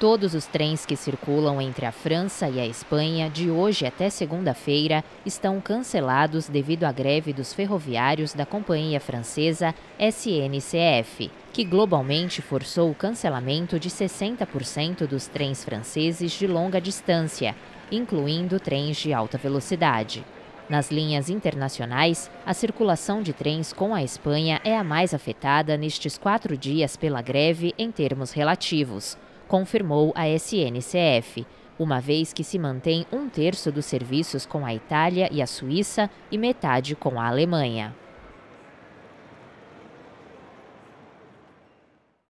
Todos os trens que circulam entre a França e a Espanha de hoje até segunda-feira estão cancelados devido à greve dos ferroviários da companhia francesa SNCF, que globalmente forçou o cancelamento de 60% dos trens franceses de longa distância, incluindo trens de alta velocidade. Nas linhas internacionais, a circulação de trens com a Espanha é a mais afetada nestes quatro dias pela greve em termos relativos confirmou a SNCF, uma vez que se mantém um terço dos serviços com a Itália e a Suíça e metade com a Alemanha.